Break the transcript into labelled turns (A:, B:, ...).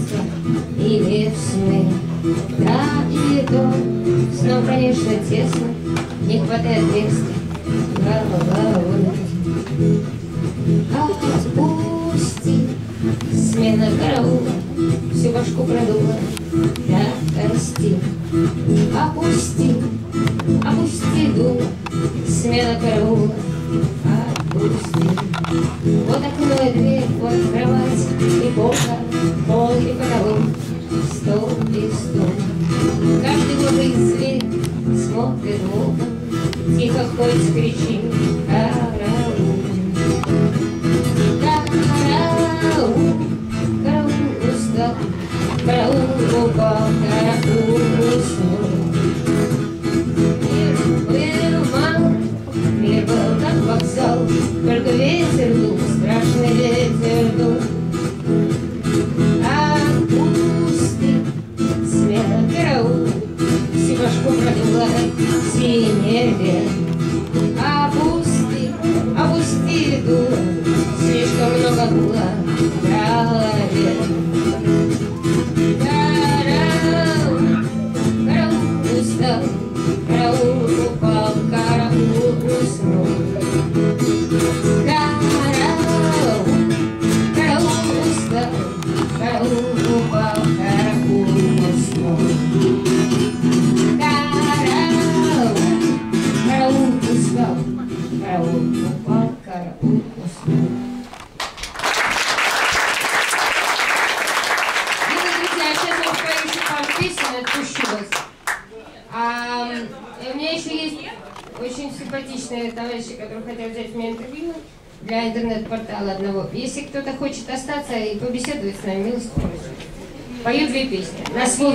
A: только в детство или в сны. Да, и то, снова, конечно, тесно, не хватает места. Отпусти, смена караула, всю башку продула, да, прости. Опусти, опусти дуло, смена караула, отпусти. Вот окно и дверь, вот кровать. И полка, E de novo. Sinto as coisas que синеве. Опусти, опусти дуло, слишком много было в голове. Уснул. Милые друзья, сейчас я спою еще пару песен, отпущу вас. А, у меня еще есть очень симпатичные товарищи, которые хотят взять у интервью для интернет-портала одного. Если кто-то хочет остаться и побеседовать с нами, милости просим. Пою две песни. На свой